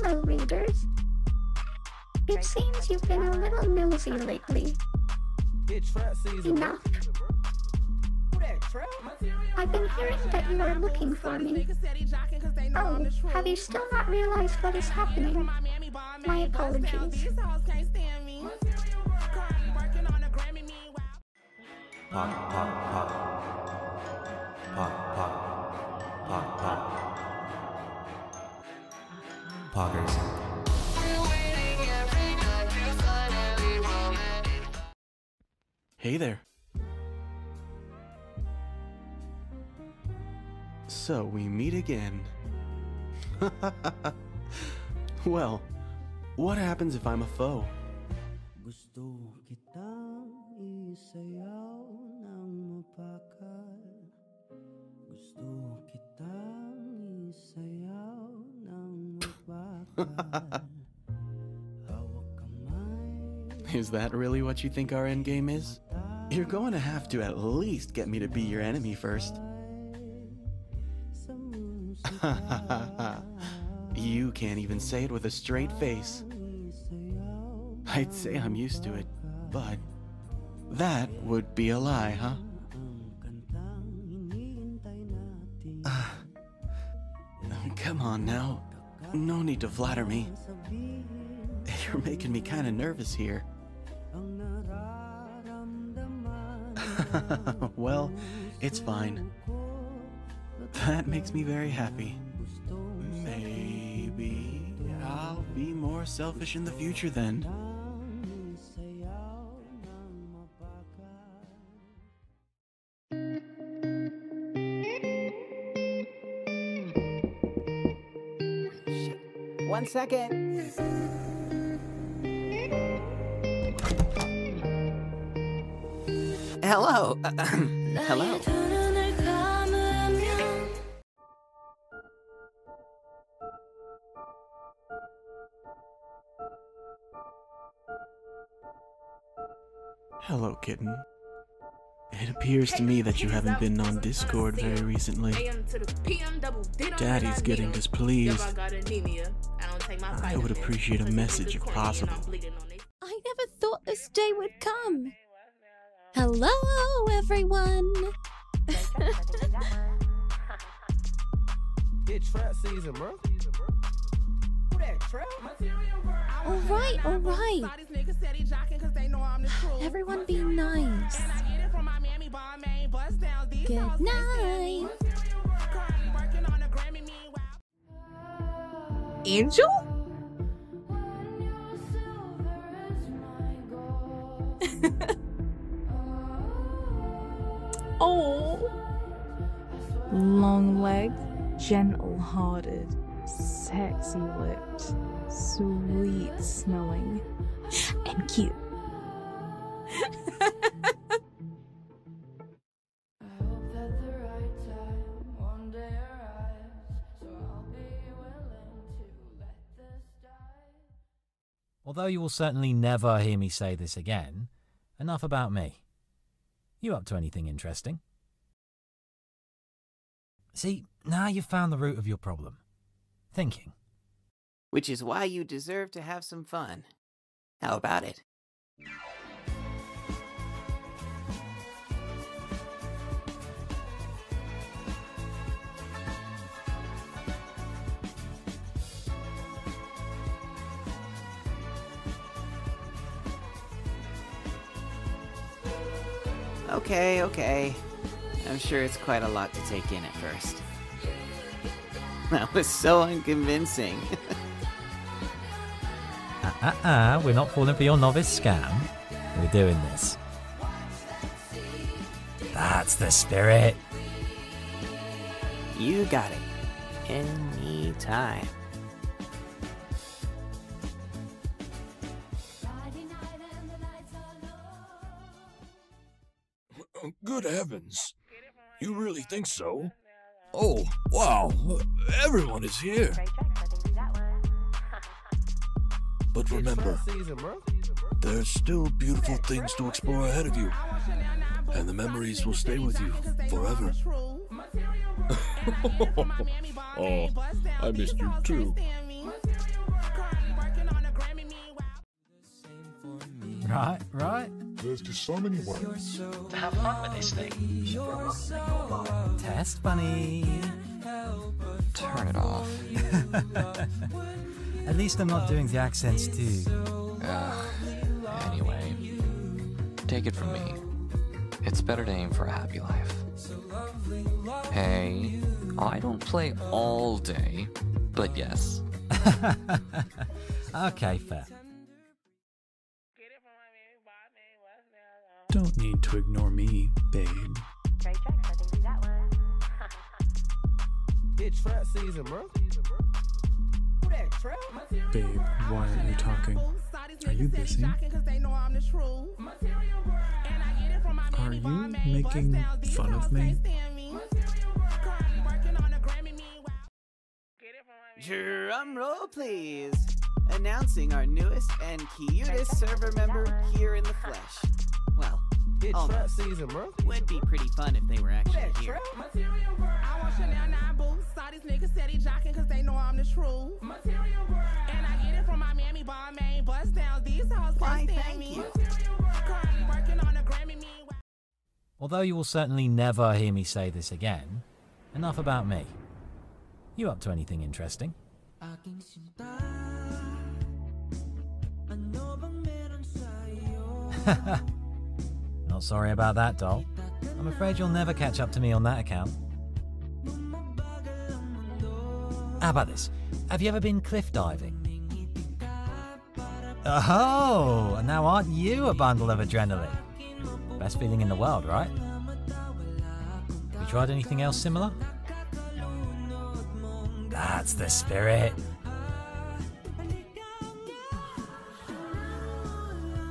Hello, readers. It seems you've been a little nosy lately. Enough. I've been hearing that you are looking for me. Oh, have you still not realized what is happening? My apologies. Pop, pop, pop. Pop, pop. Pop, pop. Poggers. Hey there. So we meet again. well, what happens if I'm a foe? Is that really what you think our endgame is? You're going to have to at least get me to be your enemy first. you can't even say it with a straight face. I'd say I'm used to it, but that would be a lie, huh? Ang kantang hinihintay natin Come on now. No need to flatter me. You're making me kind of nervous here. well, it's fine. That makes me very happy. Maybe I'll be more selfish in the future then. One second. Hello. Hello. Hello, kitten. It appears to me that you haven't been on Discord very recently. Daddy's getting displeased. I would appreciate a message if possible. I never thought this day would come. Hello, everyone. It's trap season, bro. all right, all right. Everyone be nice. Good night. Angel? oh. Long legged, gentle hearted, sexy lipped, sweet smelling, and cute. Although you will certainly never hear me say this again, enough about me. You up to anything interesting? See, now you've found the root of your problem. Thinking. Which is why you deserve to have some fun. How about it? Okay, okay. I'm sure it's quite a lot to take in at first. That was so unconvincing. Ah, ah, ah, we're not falling for your novice scam. We're doing this. That's the spirit. you got it. Anytime. Good heavens. You really think so? Oh, wow. Everyone is here. But remember, there's still beautiful things to explore ahead of you. And the memories will stay with you forever. oh, I missed you too. Right, right. There's just so many ways. To have fun with this thing. Test bunny. Turn it off. At least I'm not doing the accents too. Ugh. Anyway, take it from me. It's better to aim for a happy life. Hey, I don't play all day, but yes. okay, fair. Don't need to ignore me, babe. It's trap season, bro. Babe, why aren't you talking? Are you busy? Are you making fun of me? Drum roll, please. Announcing our newest and cutest server member here in the flesh. Well, It's almost. Oh. trap season, bro. Would be pretty fun if they were actually here. Material I want Chanel 9 boots. Saw these niggas steady jocking cause they know I'm the truth. Material girl. And I get it from my mammy ball main bust down. These hoes Why, can't stand me. you. Currently on a Grammy meanwhile. Although you will certainly never hear me say this again, enough about me. You up to anything interesting? Not sorry about that, doll. I'm afraid you'll never catch up to me on that account. How about this? Have you ever been cliff diving? Oh, and now aren't you a bundle of adrenaline? Best feeling in the world, right? You tried anything else similar? That's the spirit.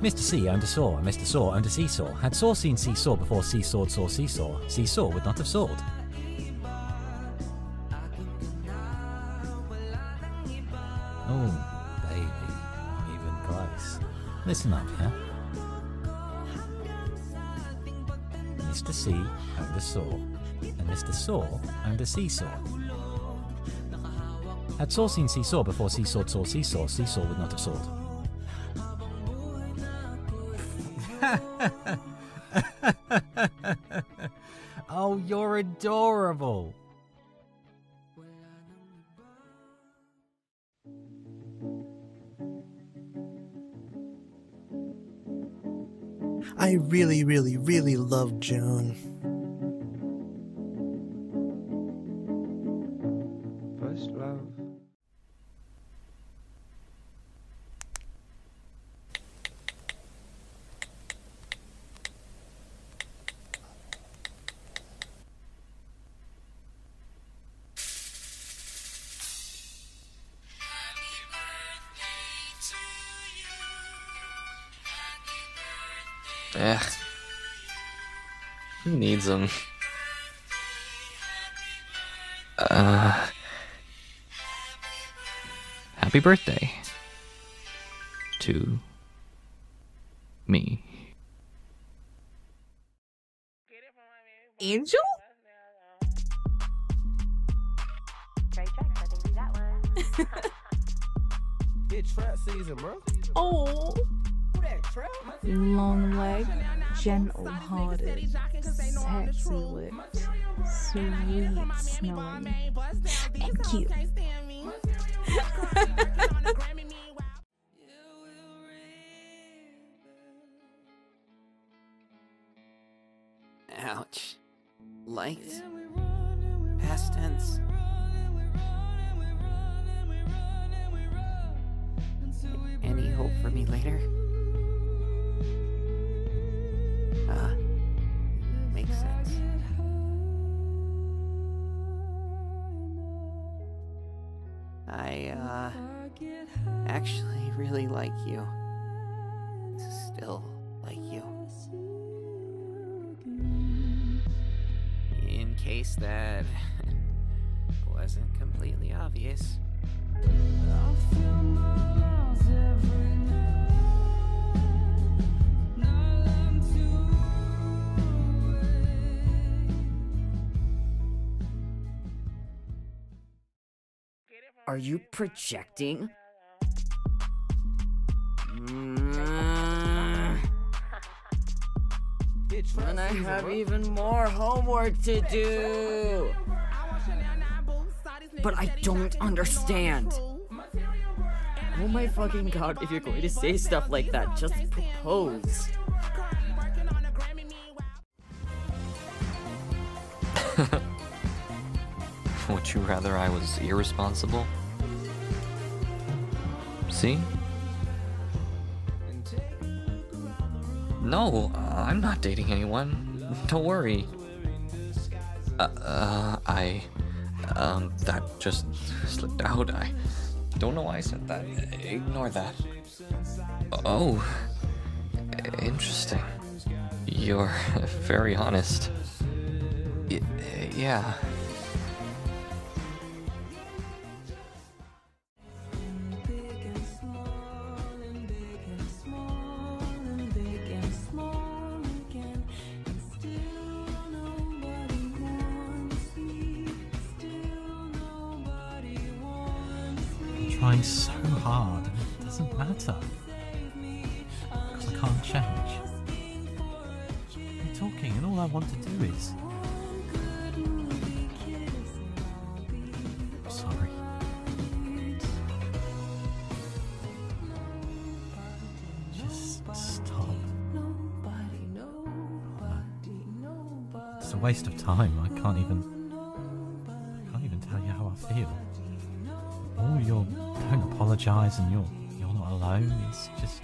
Mr. C owned a saw, and Mr. Saw owned a seesaw. Had Saw seen Seesaw before Seesawed saw Seesaw, Seesaw would not have sawed. Oh, baby, even close. Listen up, yeah? Mr. C owned a saw, and Mr. Saw owned a seesaw. Had Saw seen Seesaw before Seesawed saw Seesaw, Seesaw would not have sawed. oh, you're adorable. I really, really, really love Joan. First love. Ugh. Who needs them? Uh. Happy birthday. To. me. Angel? It's trap season, bro. Oh. Long leg, gentle hearted, sexy lipped, sweet smelling, and cute. Ouch. Liked? Like you. Still like you. In case that wasn't completely obvious. Are you projecting? And I have even more homework to do. But I don't understand. Oh my fucking god, if you're going to say stuff like that, just propose. Would you rather I was irresponsible? See? No, I'm not dating anyone. Don't worry. Uh, uh, I. Um, that just slipped out. I don't know why I said that. Ignore that. Oh. Interesting. You're very honest. Y- yeah. Trying so hard and it doesn't matter. Because I can't change. I'm talking and all I want to do is. I'm sorry. Just stop. It's a waste of time. I can't even. I can't even tell you how I feel. Oh, you're don't apologise and you're you're not alone. It's just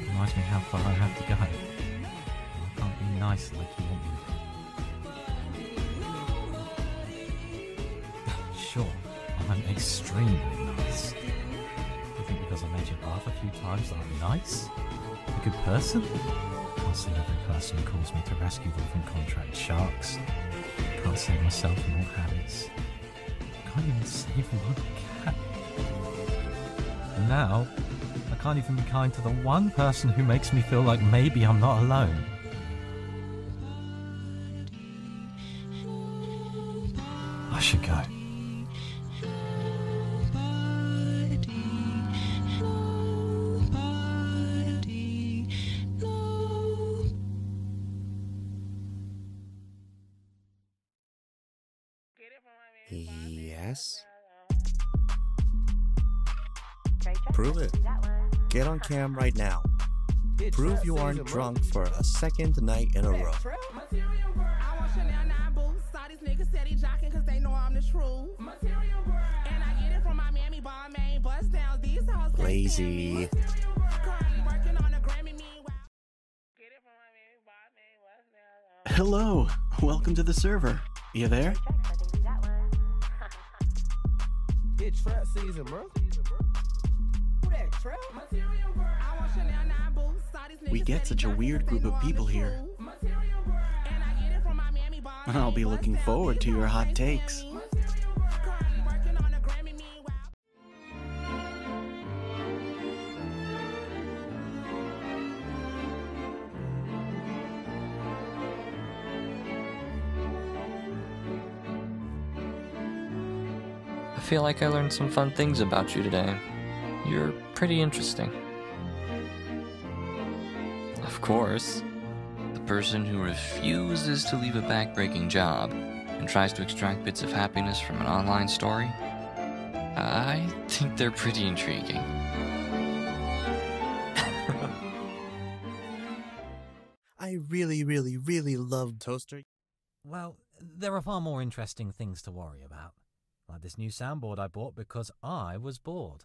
reminds me how far I have to go. I can't be nice like you want me to. be. sure, I'm extremely nice. You think because I made you laugh a few times that I'm nice? A good person? Can't save every person who calls me to rescue them from contract sharks. Can't save myself from old habits. Can't even save. And now, I can't even be kind to the one person who makes me feel like maybe I'm not alone. Get on cam right now. Prove you aren't drunk for a second night in a row. Lazy. Hello, welcome to the server. You there? It's trap season, bro. We get such a weird group of people here. I'll be looking forward to your hot takes. I feel like I learned some fun things about you today. You're pretty interesting. Of course, the person who refuses to leave a backbreaking job and tries to extract bits of happiness from an online story, I think they're pretty intriguing. I really, really, really love Toaster. Well, there are far more interesting things to worry about. Like this new soundboard I bought because I was bored.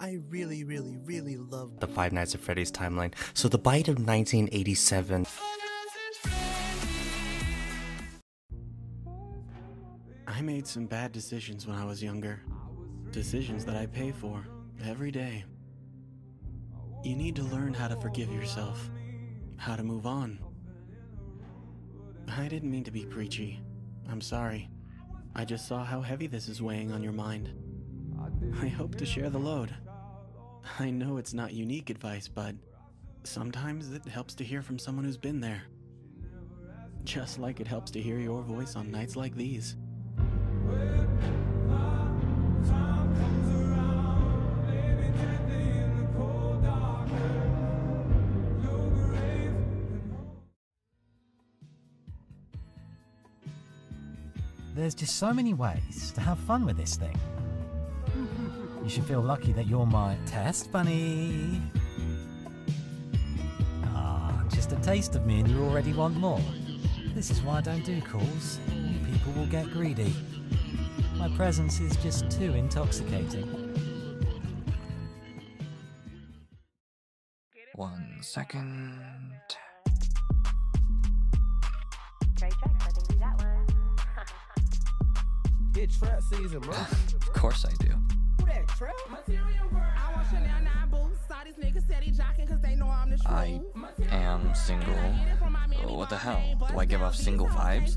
I really, really, really love the Five Nights at Freddy's timeline. So the bite of 1987. I made some bad decisions when I was younger. Decisions that I pay for every day. You need to learn how to forgive yourself, how to move on. I didn't mean to be preachy. I'm sorry. I just saw how heavy this is weighing on your mind. I hope to share the load. I know it's not unique advice, but sometimes it helps to hear from someone who's been there. Just like it helps to hear your voice on nights like these. There's just so many ways to have fun with this thing. You should feel lucky that you're my test bunny. Ah, just a taste of me and you already want more. This is why I don't do calls. People will get greedy. My presence is just too intoxicating. One second. It's trap season, bro. Of course I do. I am single. Oh, what the hell? Do I give off single vibes?